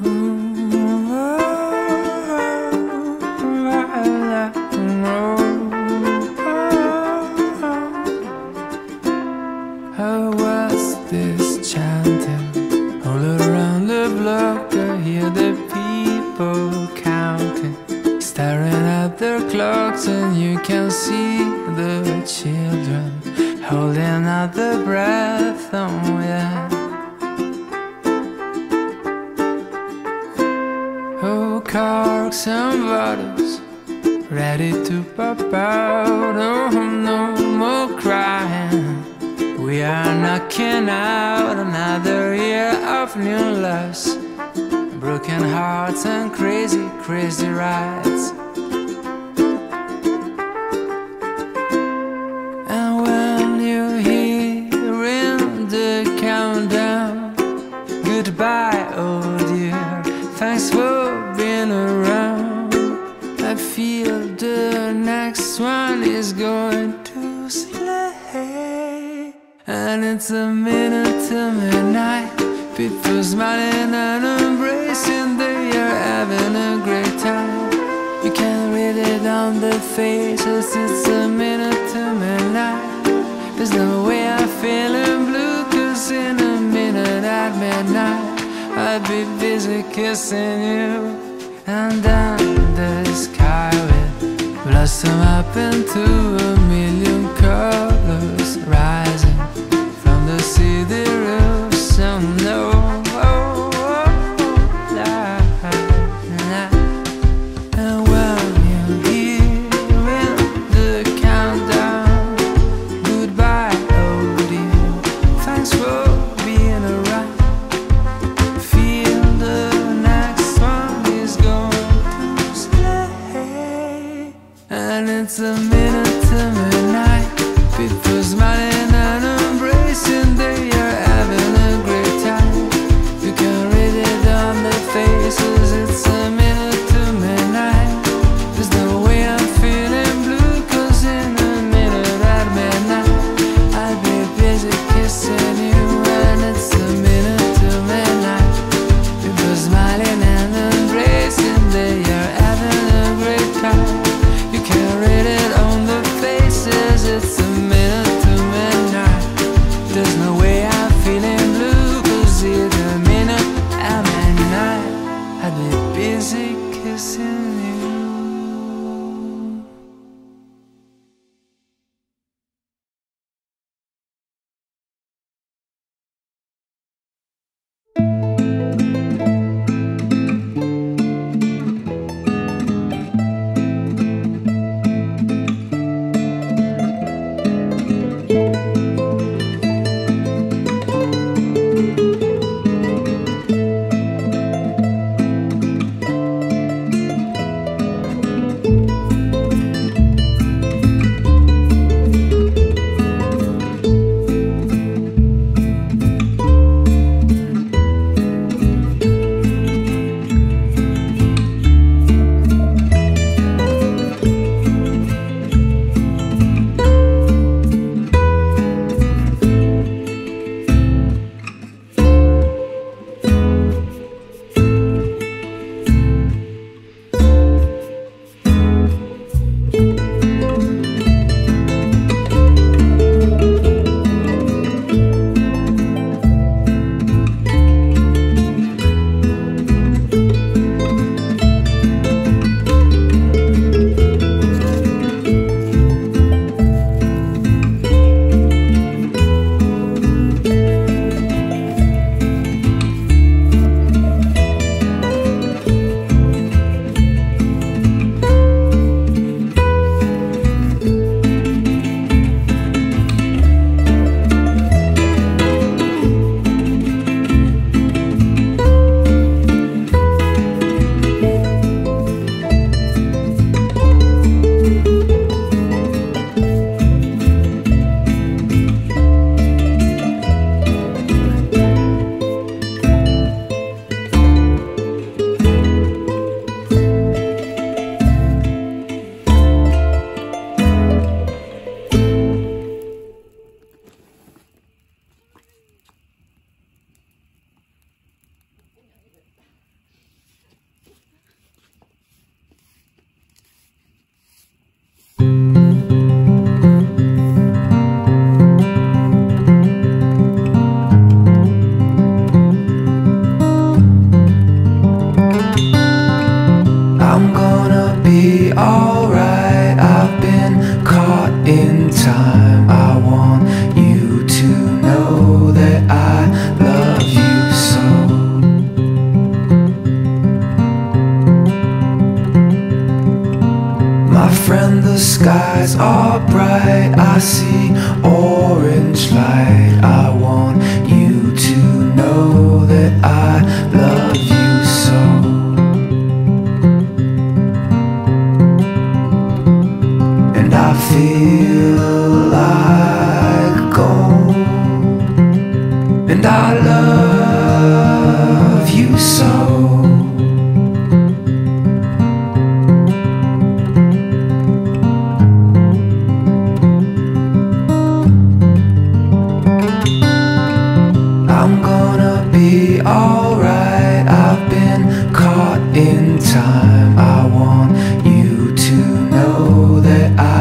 Oh, what's this chanting? All around the block, I hear the people counting, staring at their clocks, and you can see the children holding out their breath. And bottles ready to pop out. Oh, no more crying. We are knocking out another year of new loves, broken hearts and crazy, crazy rides. And when you're the countdown, goodbye, it's a minute to midnight. People smiling and embracing, they are having a great time. You can read it on their faces, it's a minute to midnight. There's no way I'm feeling blue, cause in a minute at midnight, I'd be busy kissing you. And then the sky will blossom up into a million colors rising from the roofs. Oh no, oh, oh, oh la. And when the countdown, goodbye, oh. Thanks for being around. Feel the next is going to. And it's a minute to midnight. People smiling and I see orange light. I want you to know that I love you so. And I feel like gold. And I love you so. time I want you to know that I